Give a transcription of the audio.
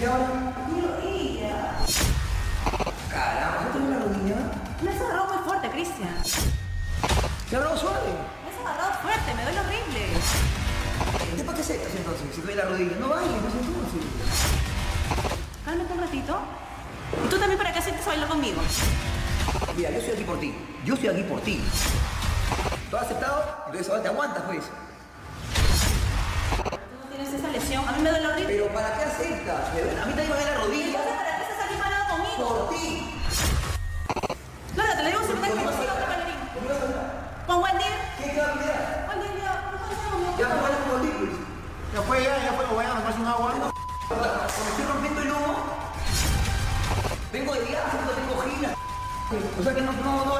Y ahora, ella. Caramba, ¿no tengo una rodilla? Me has agarrado muy fuerte, Cristian. ¿Te he agarrado suave? Me has agarrado fuerte, me duele horrible. ¿Qué para qué secas entonces? Si duele la rodilla. No bailes, no se entonces. Cálmate un ratito. ¿Y tú también para qué aceptas bailar conmigo? Mira, yo estoy aquí por ti. Yo estoy aquí por ti. ¿Tú has aceptado? Entonces ahora te aguantas, pues. Tú no tienes esa lesión. A mí me duele horrible. ¿Pero para qué haces a mí también me duele la rodilla. Entonces, ¿para qué estás aquí parado conmigo? Por ti. Claro, te le digo siempre que ¿Cómo consigo a otro bailarín. ¿Cómo vas a? Con Wendy. ¿Qué te va a olvidar? Wendy, ya, ¿por qué no conmigo? Ya ti, pues. Ya fue, ya, ya fue, vaya, nomás un agua. Como estoy rompiendo el humo, vengo de viaje, no tengo gira. O sea que no, no, no.